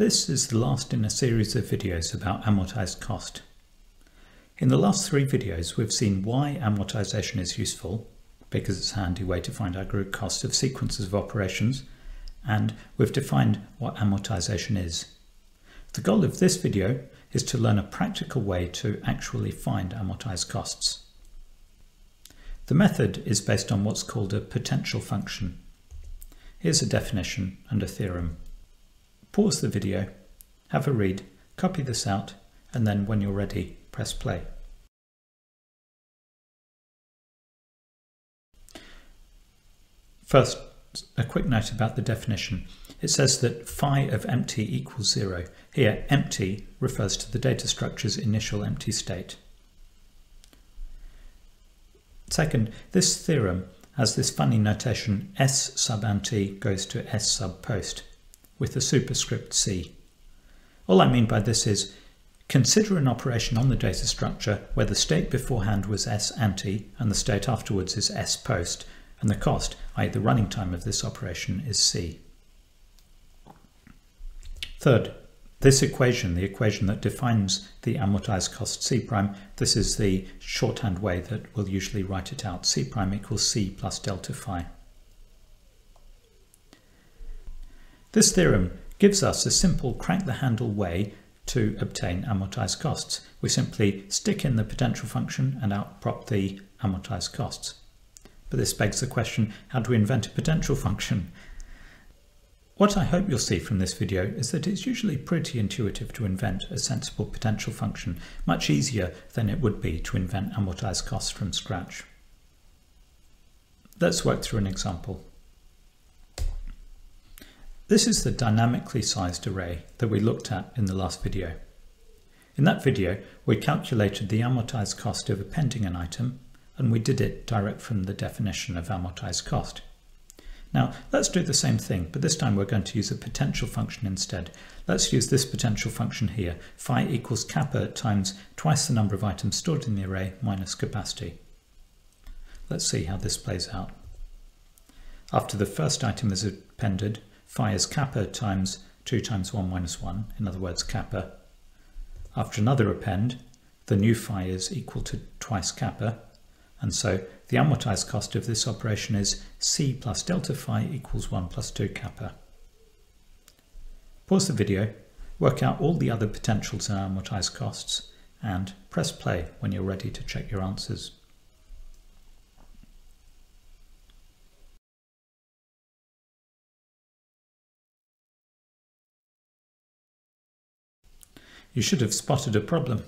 This is the last in a series of videos about amortized cost. In the last three videos we've seen why amortization is useful, because it's a handy way to find aggregate cost of sequences of operations, and we've defined what amortization is. The goal of this video is to learn a practical way to actually find amortized costs. The method is based on what's called a potential function. Here's a definition and a theorem. Pause the video, have a read, copy this out, and then when you're ready, press play. First, a quick note about the definition. It says that phi of empty equals zero. Here, empty refers to the data structure's initial empty state. Second, this theorem has this funny notation S sub ante goes to S sub post with the superscript C. All I mean by this is consider an operation on the data structure where the state beforehand was S ante and the state afterwards is S post and the cost, i.e. the running time of this operation is C. Third, this equation, the equation that defines the amortized cost C prime, this is the shorthand way that we'll usually write it out. C prime equals C plus delta phi. This theorem gives us a simple crank-the-handle way to obtain amortized costs. We simply stick in the potential function and outprop the amortized costs. But this begs the question, how do we invent a potential function? What I hope you'll see from this video is that it's usually pretty intuitive to invent a sensible potential function, much easier than it would be to invent amortized costs from scratch. Let's work through an example. This is the dynamically sized array that we looked at in the last video. In that video, we calculated the amortized cost of appending an item, and we did it direct from the definition of amortized cost. Now let's do the same thing, but this time we're going to use a potential function instead. Let's use this potential function here, phi equals kappa times twice the number of items stored in the array minus capacity. Let's see how this plays out. After the first item is appended, phi is kappa times 2 times 1 minus 1, in other words kappa. After another append, the new phi is equal to twice kappa, and so the amortized cost of this operation is C plus delta phi equals 1 plus 2 kappa. Pause the video, work out all the other potentials and amortized costs, and press play when you're ready to check your answers. You should have spotted a problem.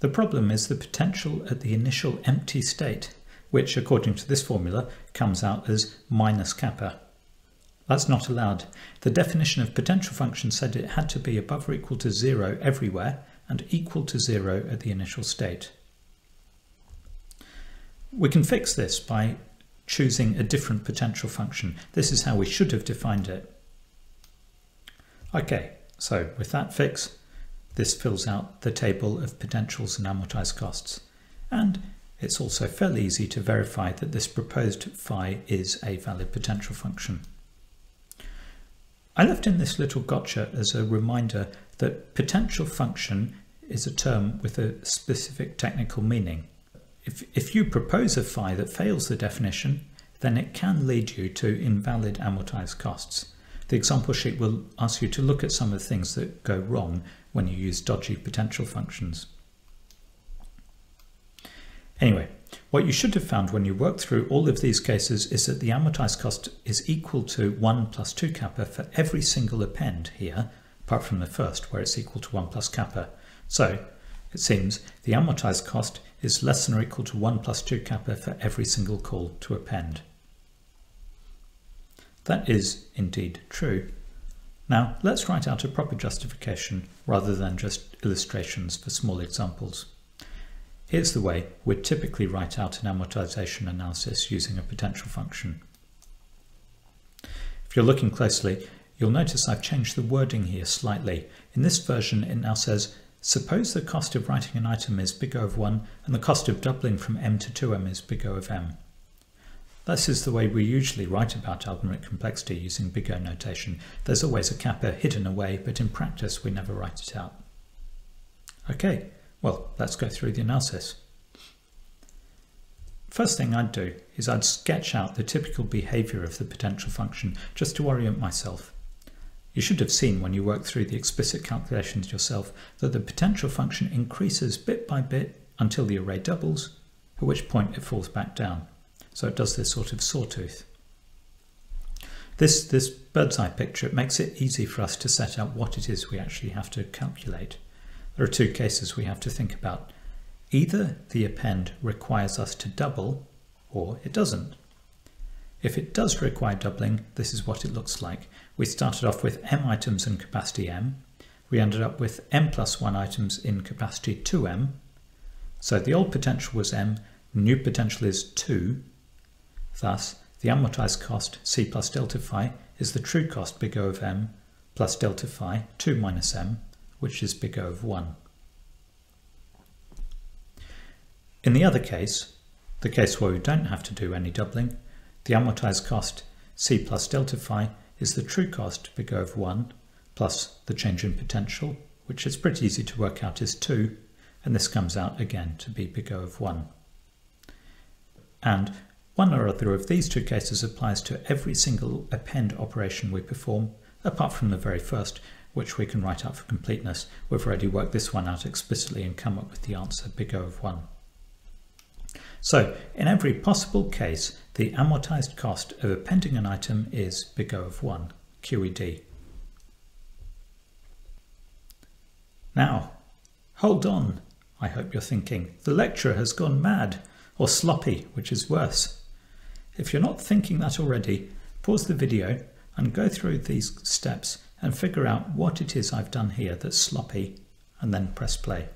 The problem is the potential at the initial empty state, which according to this formula comes out as minus kappa. That's not allowed. The definition of potential function said it had to be above or equal to zero everywhere and equal to zero at the initial state. We can fix this by choosing a different potential function. This is how we should have defined it. Okay, so with that fix, this fills out the table of potentials and amortized costs. And it's also fairly easy to verify that this proposed phi is a valid potential function. I left in this little gotcha as a reminder that potential function is a term with a specific technical meaning. If, if you propose a phi that fails the definition, then it can lead you to invalid amortized costs. The example sheet will ask you to look at some of the things that go wrong when you use dodgy potential functions. Anyway, what you should have found when you work through all of these cases is that the amortized cost is equal to 1 plus 2 kappa for every single append here, apart from the first where it's equal to 1 plus kappa. So it seems the amortized cost is less than or equal to 1 plus 2 kappa for every single call to append. That is indeed true. Now let's write out a proper justification rather than just illustrations for small examples. Here's the way we'd typically write out an amortization analysis using a potential function. If you're looking closely, you'll notice I've changed the wording here slightly. In this version it now says suppose the cost of writing an item is big O of 1 and the cost of doubling from m to 2m is big O of m. This is the way we usually write about algorithmic complexity using big O notation. There's always a kappa hidden away, but in practice we never write it out. Okay, well, let's go through the analysis. First thing I'd do is I'd sketch out the typical behavior of the potential function just to orient myself. You should have seen when you work through the explicit calculations yourself that the potential function increases bit by bit until the array doubles, at which point it falls back down. So it does this sort of sawtooth. This, this bird's eye picture it makes it easy for us to set out what it is we actually have to calculate. There are two cases we have to think about. Either the append requires us to double or it doesn't. If it does require doubling, this is what it looks like. We started off with m items in capacity m. We ended up with m plus 1 items in capacity 2m. So the old potential was m, new potential is 2. Thus, the amortized cost, c plus delta phi, is the true cost big O of m plus delta phi, 2 minus m, which is big O of 1. In the other case, the case where we don't have to do any doubling, the amortized cost, c plus delta phi, is the true cost big O of 1 plus the change in potential, which is pretty easy to work out is 2, and this comes out again to be big O of 1. And one or other of these two cases applies to every single append operation we perform, apart from the very first, which we can write out for completeness. We've already worked this one out explicitly and come up with the answer big O of 1. So, in every possible case, the amortized cost of appending an item is big O of 1, QED. Now, hold on, I hope you're thinking. The lecturer has gone mad, or sloppy, which is worse. If you're not thinking that already, pause the video and go through these steps and figure out what it is I've done here that's sloppy and then press play.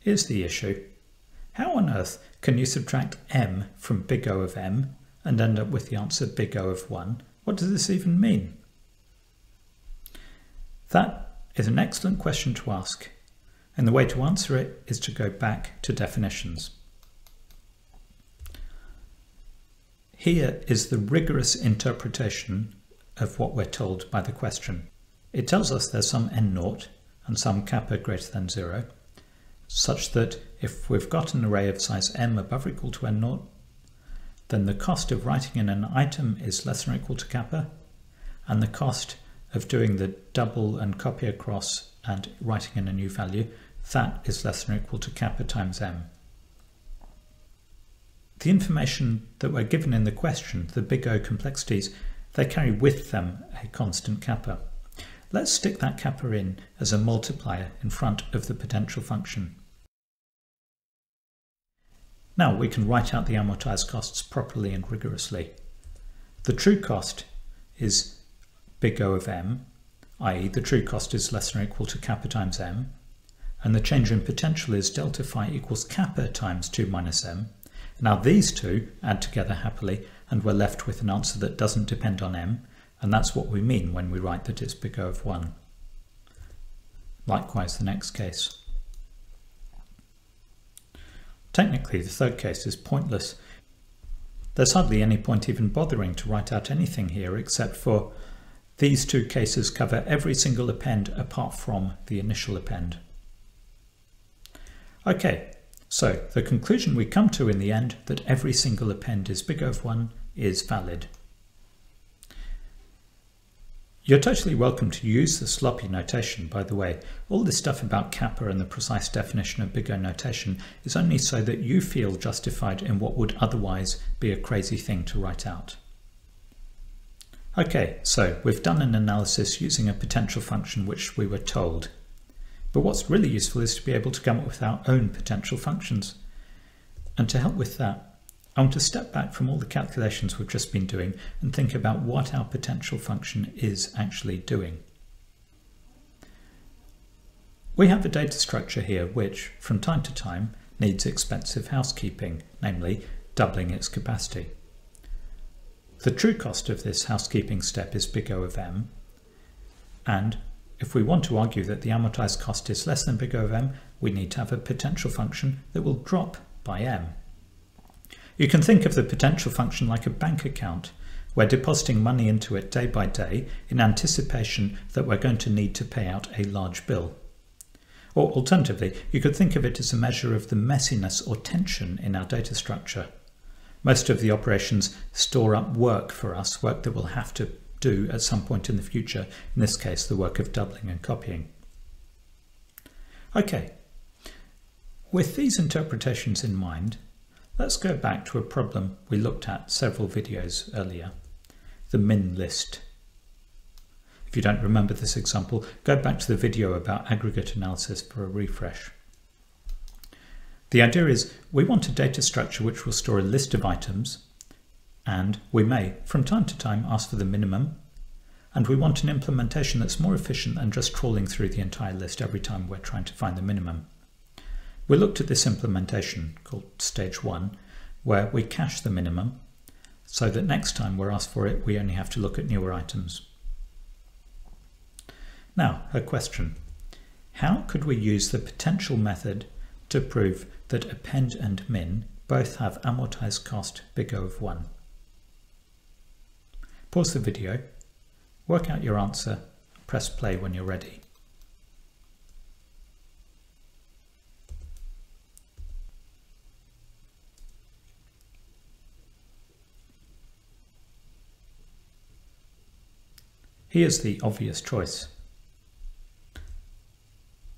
Here's the issue. How on earth can you subtract m from big O of m and end up with the answer big O of 1? What does this even mean? That is an excellent question to ask and the way to answer it is to go back to definitions. Here is the rigorous interpretation of what we're told by the question. It tells us there's some n naught and some kappa greater than 0, such that if we've got an array of size m above or equal to n naught, then the cost of writing in an item is less than or equal to kappa, and the cost of doing the double and copy across and writing in a new value, that is less than or equal to kappa times m. The information that we're given in the question, the big O complexities, they carry with them a constant kappa. Let's stick that kappa in as a multiplier in front of the potential function. Now we can write out the amortized costs properly and rigorously. The true cost is big O of m, i.e. the true cost is less than or equal to kappa times m, and the change in potential is delta phi equals kappa times 2 minus m. Now these two add together happily and we're left with an answer that doesn't depend on m, and that's what we mean when we write that it's big O of 1. Likewise the next case. Technically the third case is pointless. There's hardly any point even bothering to write out anything here except for these two cases cover every single append apart from the initial append. Okay, so the conclusion we come to in the end that every single append is big of 1 is valid. You're totally welcome to use the sloppy notation, by the way. All this stuff about kappa and the precise definition of big O notation is only so that you feel justified in what would otherwise be a crazy thing to write out. Okay, so we've done an analysis using a potential function which we were told. But what's really useful is to be able to come up with our own potential functions. And to help with that, I want to step back from all the calculations we've just been doing and think about what our potential function is actually doing. We have a data structure here which, from time to time, needs expensive housekeeping, namely doubling its capacity. The true cost of this housekeeping step is big O of m, and if we want to argue that the amortized cost is less than big O of m, we need to have a potential function that will drop by m. You can think of the potential function like a bank account. We're depositing money into it day by day in anticipation that we're going to need to pay out a large bill. Or alternatively, you could think of it as a measure of the messiness or tension in our data structure. Most of the operations store up work for us, work that we'll have to do at some point in the future, in this case the work of doubling and copying. Okay, with these interpretations in mind, let's go back to a problem we looked at several videos earlier, the min list. If you don't remember this example, go back to the video about aggregate analysis for a refresh. The idea is we want a data structure which will store a list of items and we may, from time to time, ask for the minimum and we want an implementation that's more efficient than just trawling through the entire list every time we're trying to find the minimum. We looked at this implementation called stage one where we cache the minimum so that next time we're asked for it we only have to look at newer items. Now, a question. How could we use the potential method to prove that append and min both have amortized cost big O of 1? Pause the video, work out your answer, press play when you're ready. Here's the obvious choice.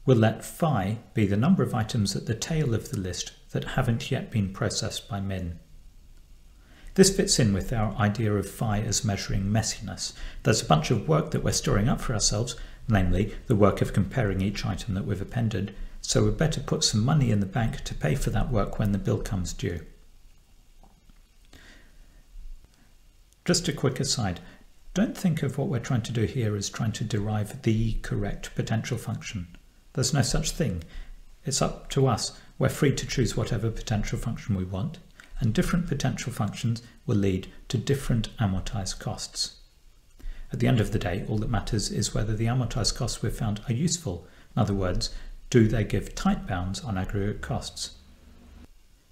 We'll let phi be the number of items at the tail of the list that haven't yet been processed by min. This fits in with our idea of phi as measuring messiness. There's a bunch of work that we're storing up for ourselves, namely the work of comparing each item that we've appended, so we'd better put some money in the bank to pay for that work when the bill comes due. Just a quick aside, don't think of what we're trying to do here as trying to derive the correct potential function. There's no such thing. It's up to us. We're free to choose whatever potential function we want, and different potential functions will lead to different amortized costs. At the end of the day, all that matters is whether the amortized costs we've found are useful. In other words, do they give tight bounds on aggregate costs?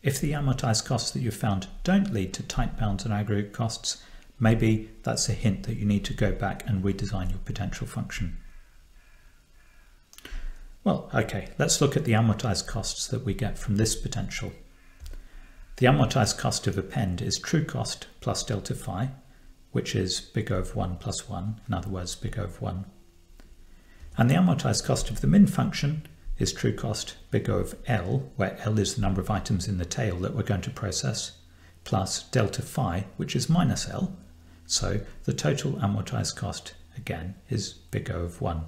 If the amortized costs that you've found don't lead to tight bounds on aggregate costs, maybe that's a hint that you need to go back and redesign your potential function. Well, okay, let's look at the amortized costs that we get from this potential. The amortized cost of append is true cost plus delta phi, which is big O of 1 plus 1, in other words, big O of 1. And the amortized cost of the min function is true cost big O of L, where L is the number of items in the tail that we're going to process, plus delta phi, which is minus L. So the total amortized cost, again, is big O of 1.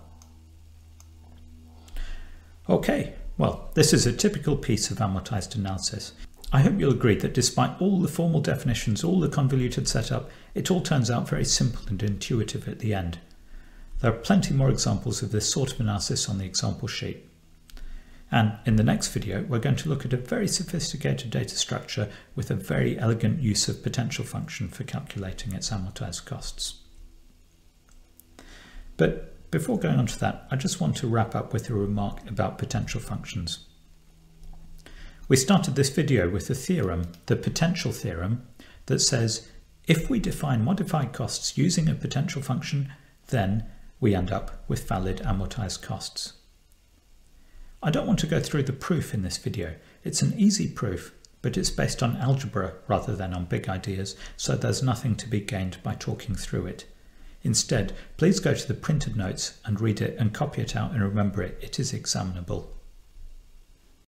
Okay, well, this is a typical piece of amortized analysis. I hope you'll agree that despite all the formal definitions, all the convoluted setup, it all turns out very simple and intuitive at the end. There are plenty more examples of this sort of analysis on the example sheet. And in the next video, we're going to look at a very sophisticated data structure with a very elegant use of potential function for calculating its amortized costs. But before going on to that, I just want to wrap up with a remark about potential functions. We started this video with a theorem, the potential theorem, that says if we define modified costs using a potential function, then we end up with valid amortized costs. I don't want to go through the proof in this video. It's an easy proof, but it's based on algebra rather than on big ideas, so there's nothing to be gained by talking through it. Instead, please go to the printed notes and read it and copy it out and remember it. It is examinable.